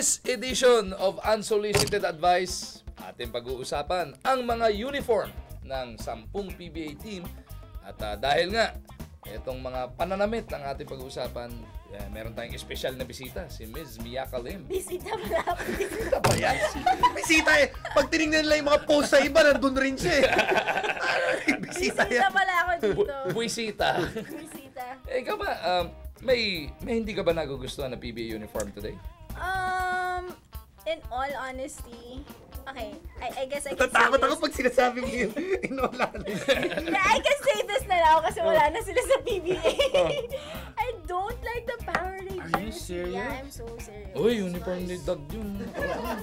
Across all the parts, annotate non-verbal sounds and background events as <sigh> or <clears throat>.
this edition of Unsolicited Advice, ating pag-uusapan ang mga uniform ng 10 PBA team. At ah, dahil nga, itong mga pananamit ng ating pag-uusapan, eh, meron tayong espesyal na bisita, si Ms. Miyaka Lim. Bisita pala ako. Bisita ba yan? Bisita eh. Pag tinignan nila yung mga post sa iba, nandun rin siya eh. <laughs> Bisita Bisita yan. pala ako dito. Buisita. Bisita. eh, ikaw ba, um, may, may hindi ka ba nagugustuhan na PBA uniform today? In all honesty, okay, I, I guess I can Tatakot say ako pag sinasabi mo yun. Inolan. <laughs> Yeah, I can say this na lang kasi wala na sila sa PBA. <laughs> I don't like the Power Rangers. Are you serious? Yeah, I'm so serious. Uy, uniform ni Doug yun.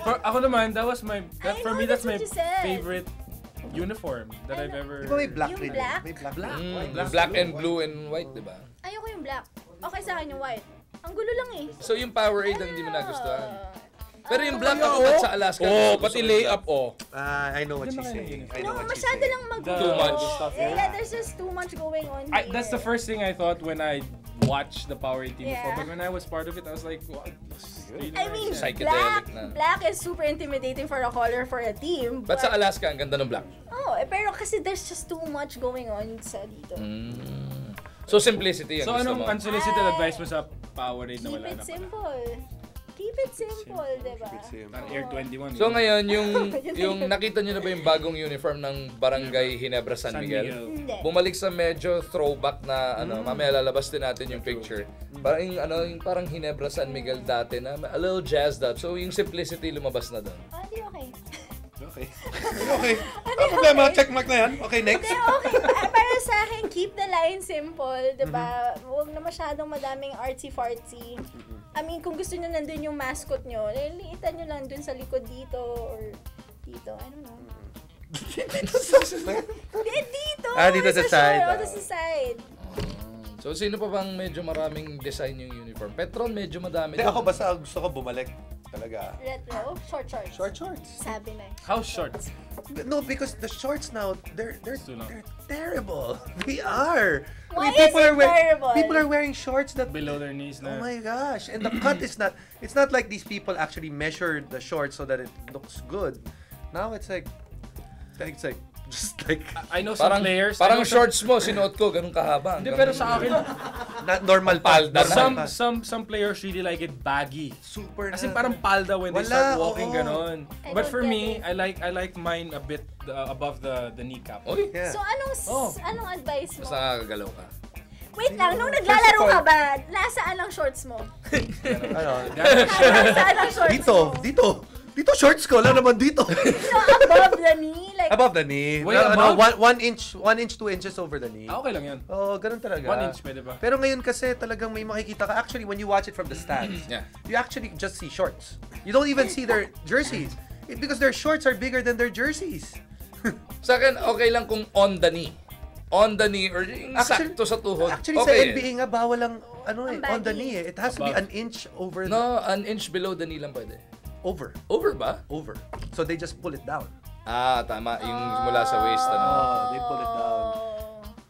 For, ako naman, that was my, that, I for know, me, that's that's my favorite uniform that I've ever... Di ba may black Yung rin? black? May black. Black. Mm, White, black, black, and blue and white, di ba? Ayoko yung black. Okay sa akin yung white. Ang gulo lang eh. So yung Powerade ang hindi mo nagustuhan. Pero yung black Ah, ako at sa Alaska. Oh, pati layup, oh. Ah, I know what she's saying. I know No, what she's masyado lang mag The- Too much. stuff, Yeah, yeah. there's just too much going on I, here. that's the first thing I thought when I watched the Power team before. But when I was part of it, I was like, what? I mean, black, na. black is super intimidating for a color for a team. But sa Alaska, ang ganda ng black. Oh, eh, pero kasi there's just too much going on sa dito. Mm. So simplicity So anong unsolicited advice mo sa Powerade na Keep wala it na pala? simple. Keep it simple, di ba? Air 21. So ngayon, yung, <laughs> yung yun. nakita nyo na ba yung bagong uniform ng Barangay Hinebra San Miguel? Hindi. Bumalik sa medyo throwback na ano, Mm. mamaya lalabas din natin yung picture. Parang yung ano, yung parang Hinebra San Miguel dati na a little jazzed up. So yung simplicity lumabas na doon. Ah, di okay. Okay. <laughs> <laughs> okay. Ano problema? Check mark na yan. Okay, next. Hindi, okay. Pa- Para sa akin, keep the line simple, di ba? Huwag na masyadong madaming artsy-fartsy. I mean, kung gusto nyo nandun yung mascot nyo, liliitan nyo lang dun sa likod dito or dito. I don't know. <laughs> Hindi, dito! Ah, dito sa side, ah. oh, sa side. So sino pa bang medyo maraming design yung uniform? Petron medyo madami. Hindi, ako basta gusto ko bumalik. Talaga. Retro, short shorts. Short shorts. Sabi na. How short? No, because the shorts now, they're they're they're terrible. <laughs> They are. Why I mean, is it wear- terrible? People are wearing shorts that Below their knees Oh na. my gosh. And the cut is not it's not like these people actually measured the shorts so that it looks good. Now it's like it's like <laughs> just like I know some Parang, players. Parang know some- shorts mo, sinuot ko, ganun kahaba. Hindi, pero sa akin, <laughs> not normal Palda na. some some some players really like it baggy. super Kasi na- parang palda when they Wala, start walking oo. ganon. I But don't for get me, it. I like I like mine a bit uh, above the the kneecap. Uy, Yeah. So, anong s- Oh. anong advice mo? basta nakakagalaw ka. Wait lang, nung naglalaro ka ba, nasaan ang shorts mo? ano, nasaan ang shorts dito, mo? dito. Dito shorts ko, wala naman dito. No, above the knee? Like, Above the knee. Way No, no, above? one, one inch, one inch, two inches over the knee. Ah, okay lang yan. Oh, ganun talaga. One inch, pwede ba? Pero ngayon kasi talagang may makikita ka. Actually, when you watch it from the stands, Yeah. you actually just see shorts. You don't even see their jerseys. It- because their shorts are bigger than their jerseys. <laughs> Sa akin, okay lang kung on the knee. On the knee or yung Actually- sakto sa tuhod. Actually, okay. sa NBA nga, bawal lang ano, eh, Ang on the knee. eh. It has to be Above. an inch over. the- No, an inch below the knee lang pwede. over. Over ba? Over. So they just pull it down. Ah, tama. Yung mula sa waist, ano. Oh, they pull it down.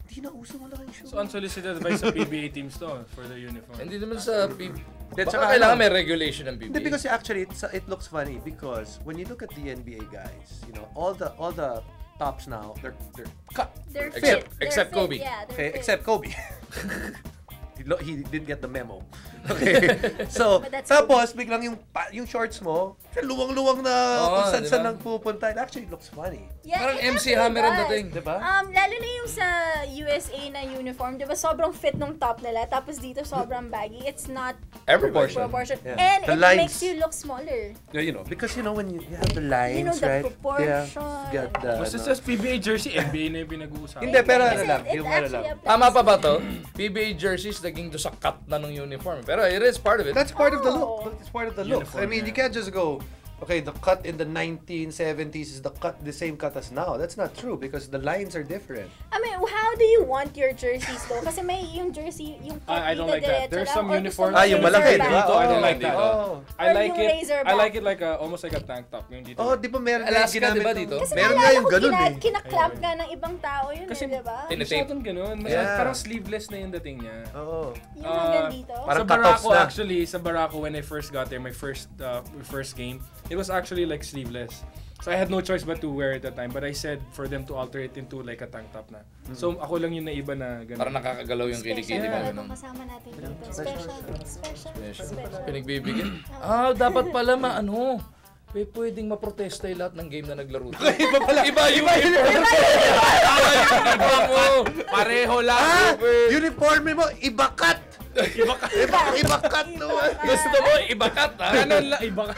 Hindi na uso malaking shoe. So unsolicited advice sa PBA teams to for the uniform. Hindi naman sa P... Then, Baka kailangan ano, may regulation ng PBA. Hindi, because actually it's, it looks funny because when you look at the NBA guys, you know, all the all the tops now, they're they're cut. They're Except- fit. They're except fit, Kobe. Yeah, they're Okay, fit. except Kobe. <laughs> he, he didn't get the memo. <laughs> Okay. So, that's tapos biglang yung yung shorts mo, luwang-luwang na Oo, kung saan-saan diba? nang pupunta. It actually looks funny. Yeah, Parang it MC actually Hammer ang does. dating. Diba? Um, lalo na yung sa USA na uniform, di ba sobrang fit nung top nila, tapos dito sobrang baggy. It's not Everybody. Proportion. proportion. Yeah. And The it lines. makes you look smaller. Yeah, you know, because you know when you, you have the lines, You know, the right? proportion. Yeah, got the, Basta ano. sa PBA jersey, NBA na yung pinag-uusapan. Hindi, pero ano Kasi lang, it yung ano actually lang. applies Tama pa ba to? <clears throat> PBA jerseys naging do sa cut na ng uniform. Pero it is part of it. That's part of the Oh. look. It's part of the look. Uniform, I mean, yeah. you can't just go okay, the cut in the 1970s is the cut the same cut as now. That's not true because the lines are different. I mean, how do you want your jerseys though? Kasi may yung jersey, yung I- I don't like that. There's lang, some uniforms- Ah, yung malaki, di ba? Dito, I don't Oh, like that. Oh. I like it. I like it like a almost like a tank top yung dito. Oh, di ba meron Alaska, yung ginamit di ba, dito? Kasi Meron nga yung ganun kina, eh. kinaklamp nga ng ibang tao yun Kasi eh, di ba? Masyadong ganun. Masyadong, Yeah. Parang sleeveless na yung dating niya. Oo. Yung hanggang Ah, dito. Parang sa Barako actually, sa Barako when I first got there, my first uh, first game, it was actually like sleeveless. So I had no choice but to wear it at the time. But I said for them to alter it into like a tank top na. So ako lang yung naiba na ganun. Para nakakagalaw yung kilikili Special mo. pala itong kasama natin dito. Special, special, special. Pinagbibigyan. <coughs> Ah, dapat pala maano. P- pwedeng maprotesta yung lahat ng game na naglaro. <laughs> iba pala. Iba yung uniform. Iba mo. Pareho lang. Ah, uniforme mo, ibakat! Ibakat! Iba, ibakat naman! Gusto mo, ibakat ha? Ganun lang, iba ka.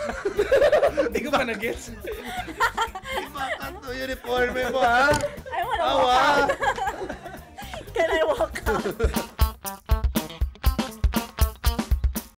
<laughs> Hindi ko pa nag-gets. Ibakat no uniforme mo, ha? I wanna Ah, walk out. Can I walk out? <laughs>